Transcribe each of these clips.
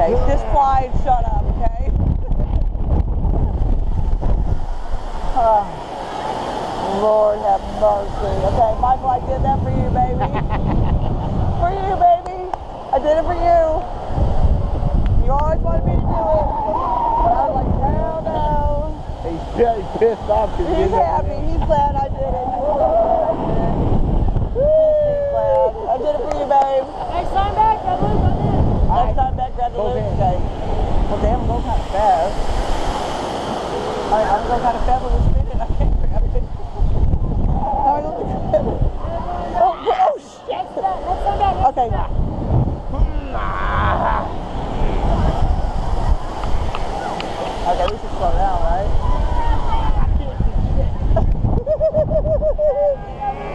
okay? Just fly and shut up, okay? oh, Lord have mercy. Okay, Michael, I did that for you, baby. for you, baby. I did it for you. You always wanted me to do it. I was like, hell no. He's, pissed off. He's happy. He's glad I did I, going of fast with the spinning. I can't grab it. How am I going to grab it? Oh, oh, shit. Next time, next time back. Next Okay. time back. Okay, we should slow down, right?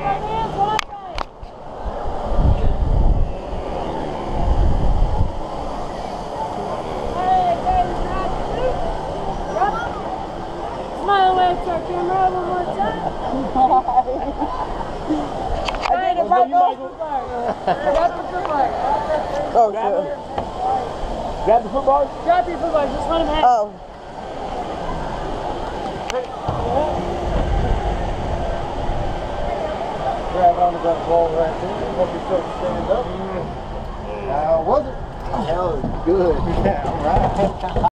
My hands, what I'm saying. Hey, baby, drop it. Drop it. Smile away to our camera one more time. I did it, Well, you Michael. might go- Drop the football. Oh, Grab shit. it. Grab the football. Drop your football. Just let him have. Oh. Grab onto that ball right there. Hope you still stand up. How was it? That was good. Yeah, all right.